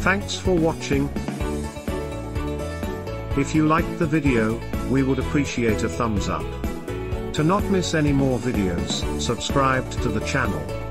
Thanks for watching. If you liked the video, we would appreciate a thumbs up. To not miss any more videos, subscribe to the channel.